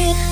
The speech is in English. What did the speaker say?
It